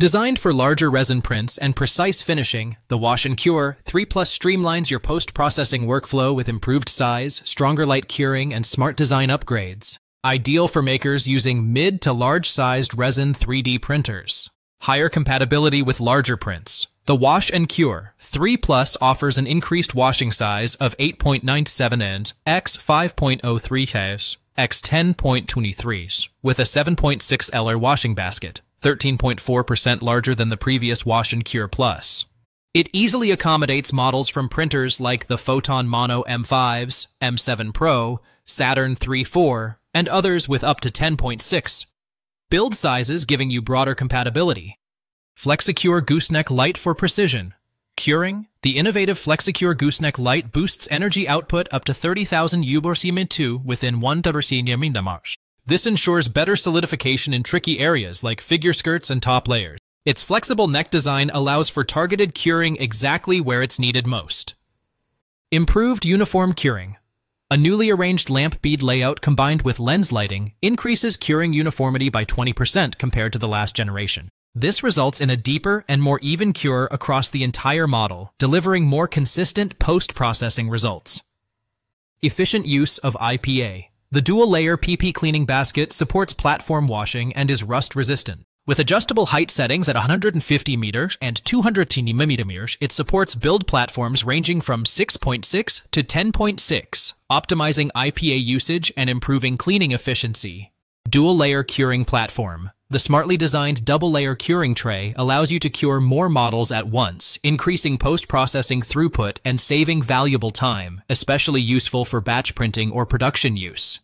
Designed for larger resin prints and precise finishing, the Wash and Cure 3 Plus streamlines your post-processing workflow with improved size, stronger light curing, and smart design upgrades. Ideal for makers using mid to large-sized resin 3D printers. Higher compatibility with larger prints. The Wash and Cure 3 Plus offers an increased washing size of 8.97 inch x 5.03 hairs x 10.23s with a 7.6 LR washing basket 13.4% larger than the previous Wash and Cure Plus. It easily accommodates models from printers like the Photon Mono M5s, M7 Pro, Saturn 3.4, and others with up to 10.6. Build sizes giving you broader compatibility. Flexicure Gooseneck Light for precision. Curing, the innovative Flexicure Gooseneck Light boosts energy output up to 30,000 U2 within 1 minutes. This ensures better solidification in tricky areas like figure skirts and top layers. Its flexible neck design allows for targeted curing exactly where it's needed most. Improved uniform curing. A newly arranged lamp bead layout combined with lens lighting increases curing uniformity by 20% compared to the last generation. This results in a deeper and more even cure across the entire model, delivering more consistent post-processing results. Efficient use of IPA. The dual-layer PP cleaning basket supports platform washing and is rust-resistant. With adjustable height settings at 150 meters and 210 millimeters, it supports build platforms ranging from 6.6 to 10.6, optimizing IPA usage and improving cleaning efficiency. Dual-layer curing platform. The smartly designed double-layer curing tray allows you to cure more models at once, increasing post-processing throughput and saving valuable time, especially useful for batch printing or production use.